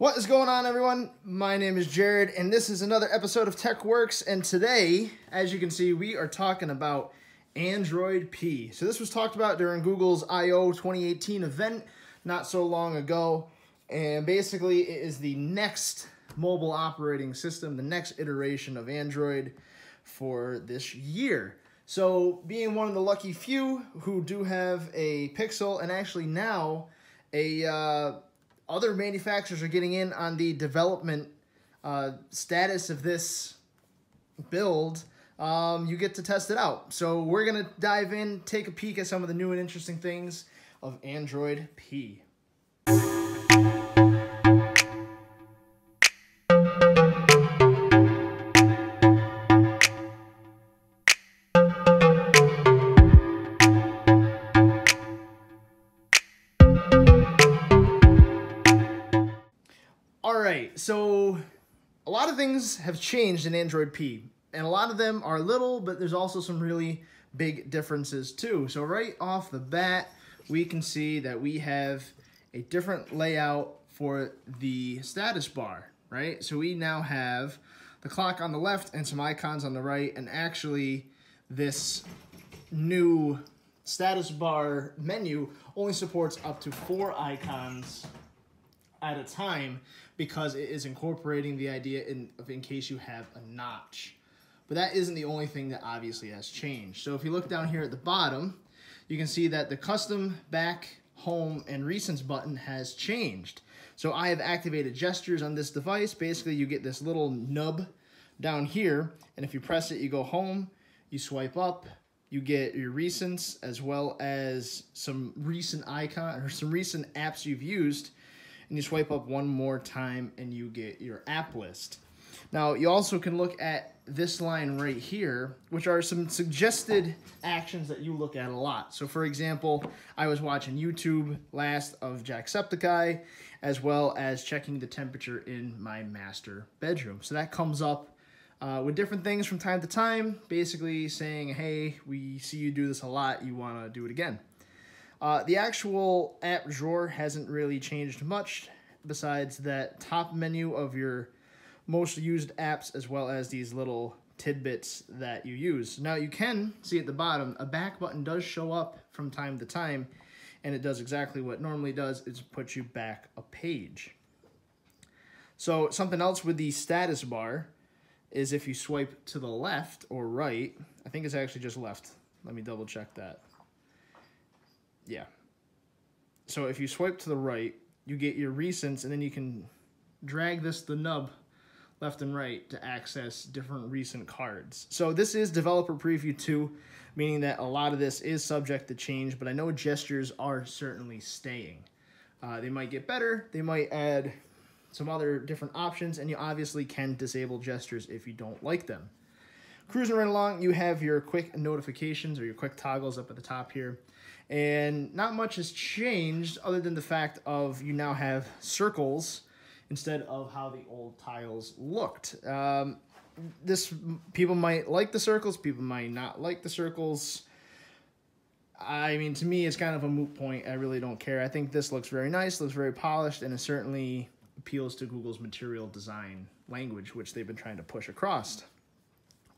What is going on, everyone? My name is Jared, and this is another episode of TechWorkz. And today, as you can see, we are talking about Android P. So, this was talked about during Google's I/O 2018 event not so long ago. And basically, it is the next mobile operating system, the next iteration of Android for this year. So, being one of the lucky few who do have a Pixel, and actually now a uh, other manufacturers are getting in on the development uh, status of this build, um, you get to test it out. So we're gonna dive in, take a peek at some of the new and interesting things of Android P. right, so a lot of things have changed in Android P, and a lot of them are little, but there's also some really big differences too. So right off the bat, we can see that we have a different layout for the status bar, right? So we now have the clock on the left and some icons on the right, and actually this new status bar menu only supports up to four icons at a time because it is incorporating the idea in of in case you have a notch. But that isn't the only thing that obviously has changed. So if you look down here at the bottom, you can see that the custom back, home, and recents button has changed. So I have activated gestures on this device. Basically, you get this little nub down here, and if you press it, you go home, you swipe up, you get your recents as well as some recent icon or some recent apps you've used and you swipe up one more time and you get your app list. Now, you also can look at this line right here, which are some suggested actions that you look at a lot. So, for example, I was watching YouTube last of Jacksepticeye, as well as checking the temperature in my master bedroom. So that comes up uh, with different things from time to time, basically saying, hey, we see you do this a lot, you want to do it again. Uh, the actual app drawer hasn't really changed much besides that top menu of your most used apps as well as these little tidbits that you use. Now you can see at the bottom, a back button does show up from time to time and it does exactly what normally does, is put you back a page. So something else with the status bar is if you swipe to the left or right, I think it's actually just left. Let me double check that. Yeah. So if you swipe to the right, you get your recents, and then you can drag this the nub left and right to access different recent cards. So this is developer preview 2, meaning that a lot of this is subject to change, but I know gestures are certainly staying. Uh, they might get better, they might add some other different options, and you obviously can disable gestures if you don't like them. Cruising right along, you have your quick notifications or your quick toggles up at the top here. And not much has changed other than the fact of you now have circles instead of how the old tiles looked. Um, this people might like the circles, people might not like the circles. I mean, to me, it's kind of a moot point. I really don't care. I think this looks very nice, looks very polished, and it certainly appeals to Google's material design language, which they've been trying to push across.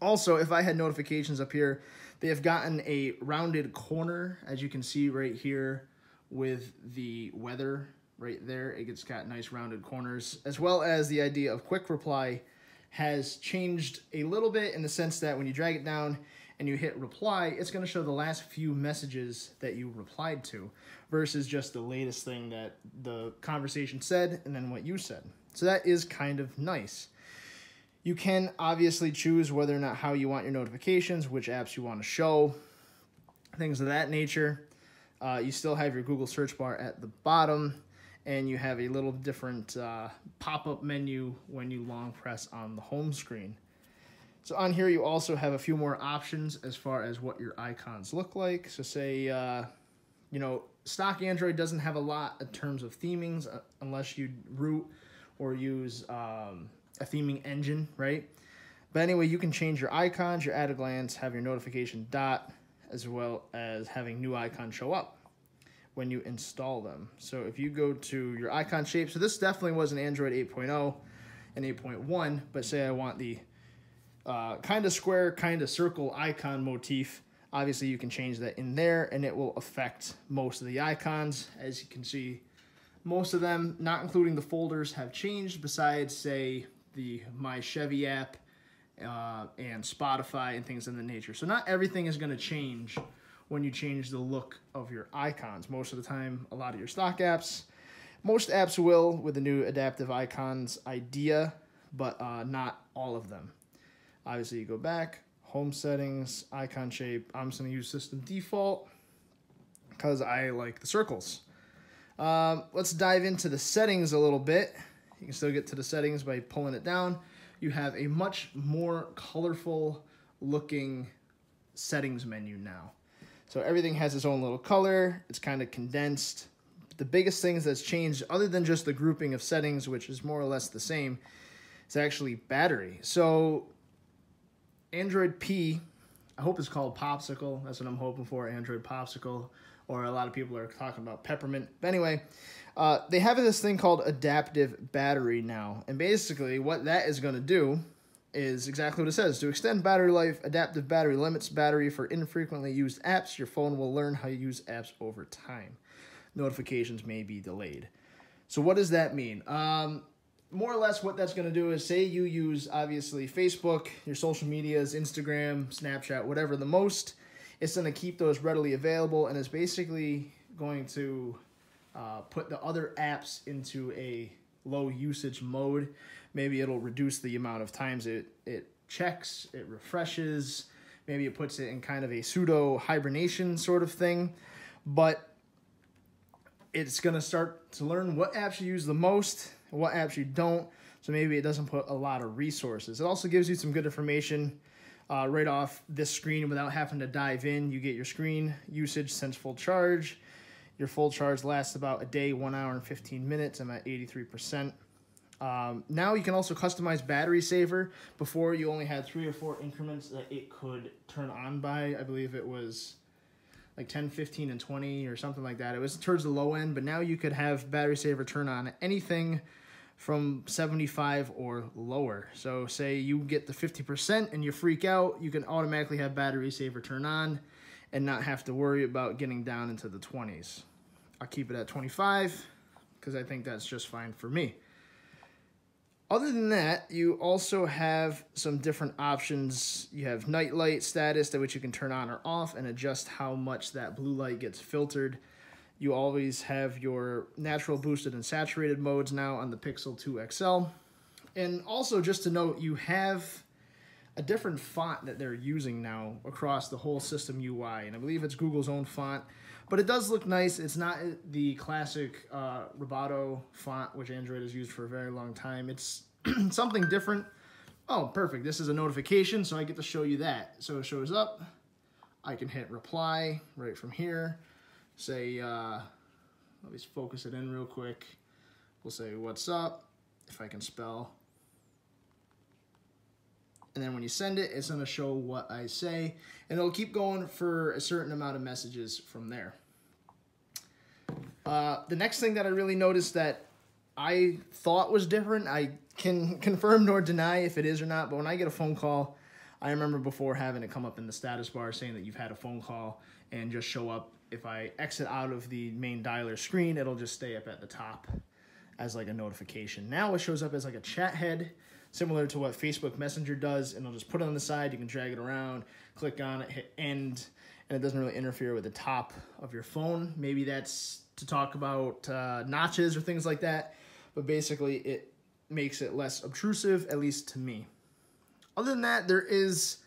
Also, if I had notifications up here, they have gotten a rounded corner, as you can see right here with the weather right there. It's got nice rounded corners, as well as the idea of quick reply has changed a little bit in the sense that when you drag it down and you hit reply, it's going to show the last few messages that you replied to versus just the latest thing that the conversation said and then what you said. So that is kind of nice. You can obviously choose whether or not how you want your notifications, which apps you want to show, things of that nature. Uh, you still have your Google search bar at the bottom, and you have a little different uh, pop-up menu when you long press on the home screen. So on here, you also have a few more options as far as what your icons look like. So say, uh, you know, stock Android doesn't have a lot in terms of themings uh, unless you root or use um, a theming engine, right? But anyway, you can change your icons, your at a glance, have your notification dot, as well as having new icons show up. when you install them. So if you go to your icon shape, so this definitely was an Android 8.0 and 8.1, but say I want the uh, kind of square, kind of circle icon motif, obviously you can change that in there and it will affect most of the icons. As you can see, most of them, not including the folders, have changed besides, say, the My Chevy app uh, and Spotify and things of the nature. So not everything is going to change when you change the look of your icons. Most of the time, a lot of your stock apps, most apps will with the new adaptive icons idea, but uh, not all of them. Obviously, you go back, home settings, icon shape. I'm just going to use system default because I like the circles. Um, let's dive into the settings a little bit. You can still get to the settings by pulling it down. You have a much more colorful looking settings menu now. So everything has its own little color. It's kind of condensed. The biggest things that's changed, other than just the grouping of settings, which is more or less the same, is actually battery. So Android P, I hope it's called Popsicle. That's what I'm hoping for, Android Popsicle. Or a lot of people are talking about Peppermint. But anyway, uh, they have this thing called adaptive battery now. And basically, what that is going to do is exactly what it says. To extend battery life, adaptive battery limits battery for infrequently used apps. Your phone will learn how to use apps over time. Notifications may be delayed. So what does that mean? Um, more or less what that's going to do is say you use obviously Facebook, your social medias, Instagram, Snapchat, whatever the most, it's going to keep those readily available and it's basically going to uh, put the other apps into a low usage mode. Maybe it'll reduce the amount of times it, it checks, it refreshes, maybe it puts it in kind of a pseudo hibernation sort of thing. But it's going to start to learn what apps you use the most what apps you don't. So maybe it doesn't put a lot of resources. It also gives you some good information uh, right off this screen without having to dive in. You get your screen usage since full charge. Your full charge lasts about a day, one hour and 15 minutes. I'm at 83%. Um, now you can also customize battery saver. Before you only had three or four increments that it could turn on by. I believe it was like 10, 15, and 20 or something like that. It was towards the low end, but now you could have battery saver turn on anything from 75 or lower. So say you get the 50% and you freak out, you can automatically have battery saver turn on and not have to worry about getting down into the 20s. I'll keep it at 25 because I think that's just fine for me. Other than that, you also have some different options. You have night light status that which you can turn on or off and adjust how much that blue light gets filtered. You always have your natural boosted and saturated modes now on the Pixel 2 XL. And also just to note, you have a different font that they're using now across the whole system UI. And I believe it's Google's own font. But it does look nice. It's not the classic uh, Roboto font, which Android has used for a very long time. It's something different. Oh, perfect. This is a notification, so I get to show you that. So it shows up. I can hit reply right from here say, uh, let me focus it in real quick. We'll say, what's up, if I can spell. And then when you send it, it's gonna show what I say, and it'll keep going for a certain amount of messages from there. Uh, the next thing that I really noticed that I thought was different, I can confirm nor deny if it is or not, but when I get a phone call, I remember before having it come up in the status bar saying that you've had a phone call and just show up if I exit out of the main dialer screen, it'll just stay up at the top as like a notification. Now it shows up as like a chat head, similar to what Facebook Messenger does, and I'll just put it on the side. You can drag it around, click on it, hit end, and it doesn't really interfere with the top of your phone. Maybe that's to talk about uh, notches or things like that, but basically it makes it less obtrusive, at least to me. Other than that, there is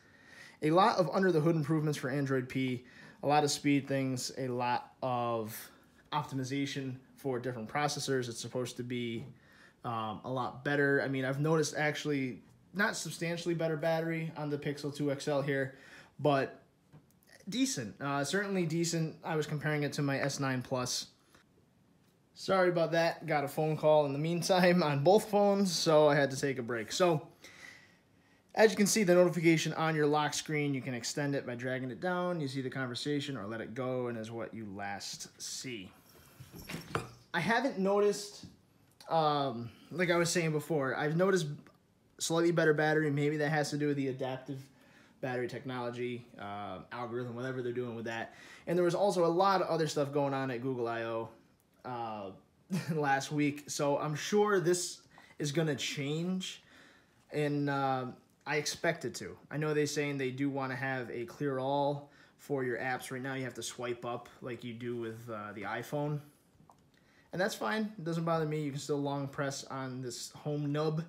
a lot of under the hood improvements for Android P a lot of speed things, a lot of optimization for different processors. It's supposed to be um, a lot better. I mean, I've noticed actually not substantially better battery on the Pixel 2 XL here, but decent. Uh, certainly decent. I was comparing it to my S9 Plus. Sorry about that. Got a phone call in the meantime on both phones, so I had to take a break. So, As you can see, the notification on your lock screen, you can extend it by dragging it down. You see the conversation or let it go and is what you last see. I haven't noticed, um, like I was saying before, I've noticed slightly better battery. Maybe that has to do with the adaptive battery technology, uh, algorithm, whatever they're doing with that. And there was also a lot of other stuff going on at Google I.O. Uh, last week. So I'm sure this is going to change. And uh, I expect it to. I know they're saying they do want to have a clear all for your apps. Right now you have to swipe up like you do with uh, the iPhone. And that's fine. It doesn't bother me. You can still long press on this home nub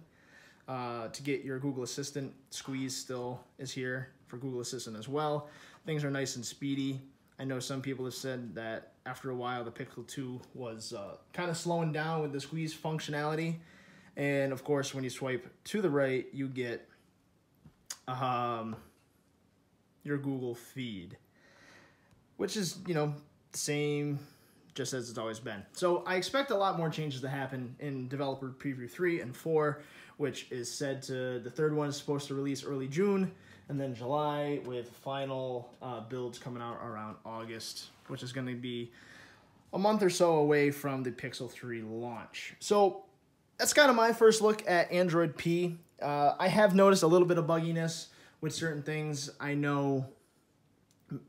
uh, to get your Google Assistant. Squeeze still is here for Google Assistant as well. Things are nice and speedy. I know some people have said that after a while the Pixel 2 was uh, kind of slowing down with the squeeze functionality. And of course, when you swipe to the right, you get um, your Google feed, which is, you know, same just as it's always been. So I expect a lot more changes to happen in Developer Preview 3 and 4, which is said to, the third one is supposed to release early June, and then July with final uh, builds coming out around August, which is going to be a month or so away from the Pixel 3 launch. So that's kind of my first look at Android P. Uh, I have noticed a little bit of bugginess with certain things. I know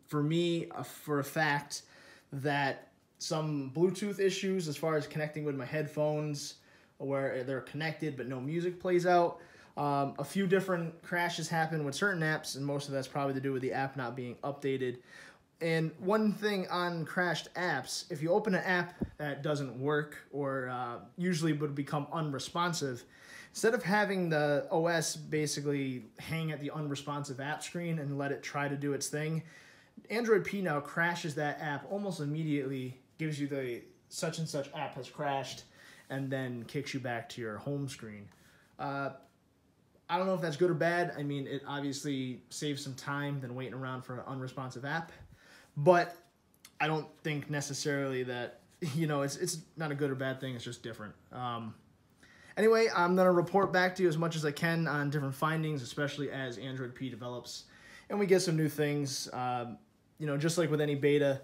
for me, uh, for a fact, that some Bluetooth issues as far as connecting with my headphones, where they're connected but no music plays out. Um, a few different crashes happen with certain apps, and most of that's probably to do with the app not being updated. And one thing on crashed apps, if you open an app that doesn't work or uh, usually would become unresponsive, instead of having the OS basically hang at the unresponsive app screen and let it try to do its thing, Android P now crashes that app almost immediately, gives you the such and such app has crashed, and then kicks you back to your home screen. Uh, I don't know if that's good or bad. I mean, it obviously saves some time than waiting around for an unresponsive app, but I don't think necessarily that you know it's it's not a good or bad thing. It's just different. Um, anyway, I'm gonna report back to you as much as I can on different findings, especially as Android P develops and we get some new things. Um, you know, just like with any beta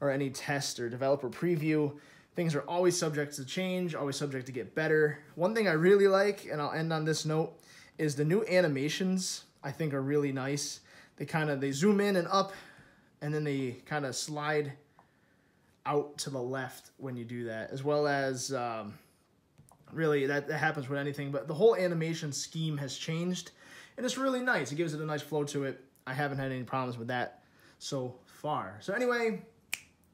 or any test or developer preview, things are always subject to change, always subject to get better. One thing I really like, and I'll end on this note, is the new animations. I think are really nice. They kind of they zoom in and up, and then they kind of slide out to the left when you do that, as well as um, really that, that happens with anything. But the whole animation scheme has changed, and it's really nice. It gives it a nice flow to it. I haven't had any problems with that so far. So anyway,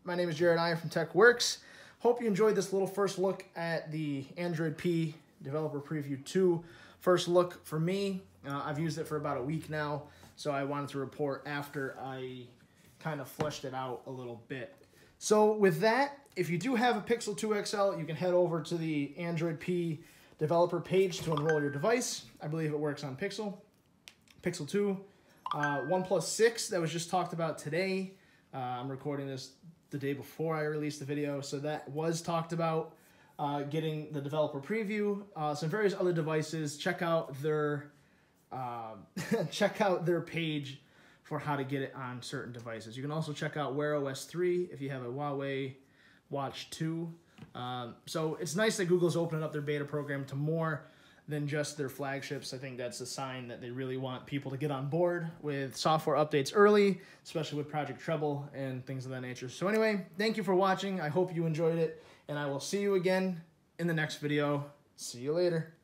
my name is Jared Iyer from TechWorkz. Hope you enjoyed this little first look at the Android P Developer Preview 2. First look for me. Uh, I've used it for about a week now, so I wanted to report after I kind of fleshed it out a little bit. So with that, if you do have a Pixel 2 XL, you can head over to the Android P developer page to enroll your device. I believe it works on Pixel, Pixel 2, uh, OnePlus 6 that was just talked about today. Uh, I'm recording this the day before I released the video, so that was talked about. Uh, getting the developer preview, uh, some various other devices. Check out their um, check out their page for how to get it on certain devices. You can also check out Wear OS 3 if you have a Huawei Watch 2. Um, so it's nice that Google's opening up their beta program to more than just their flagships. I think that's a sign that they really want people to get on board with software updates early, especially with Project Treble and things of that nature. So anyway, thank you for watching. I hope you enjoyed it, and I will see you again in the next video. See you later.